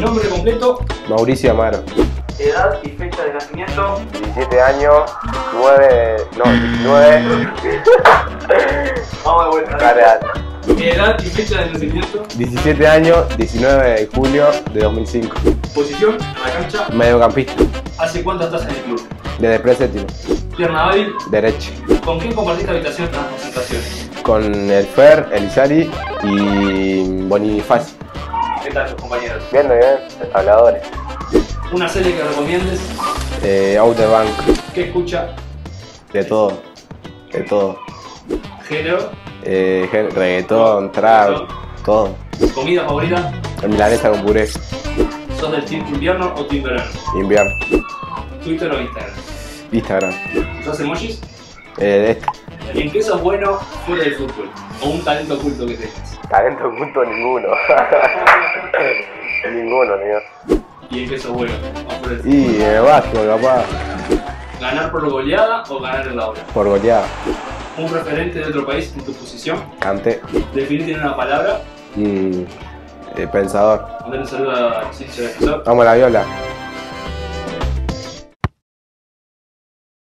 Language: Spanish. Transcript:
Nombre completo, Mauricio Amaro. edad y fecha de nacimiento. 17 años, 9. No, 19. Vamos de vuelta. Edad y fecha de nacimiento. 17 años, 19 de julio de 2005. Posición en la cancha. Mediocampista. ¿Hace cuánto estás en el club? Desde preséptimo. Pierna hábil. Derecho. ¿Con quién compartiste habitación en las presentaciones? Con el Fer, Elizari y Bonifacio. ¿Qué tal tus compañeros? Bien, bien. Habladores. Una serie que recomiendes. Eh, Outer Bank. ¿Qué escucha? De todo. De todo. Género. Eh, gen- reggaetón, trap, todo. Comida favorita. Milanesa con puré. ¿Sos del team invierno o team verano? Invierno. Twitter o Instagram. Instagram. ¿Usas emojis? Eh, de este. ¿Y en qué sos bueno fuera del fútbol? ¿O un talento oculto que tengas? Talento punto ninguno. ninguno, tío. ¿Y en qué sos bueno? Y en el básquetbol, capaz. ¿Ganar por goleada o ganar en la hora? Por goleada. ¿Un referente de otro país en tu posición? Canté. Definir en una palabra. Mm, eh, pensador. Mandar un saludo a. Vamos a la viola.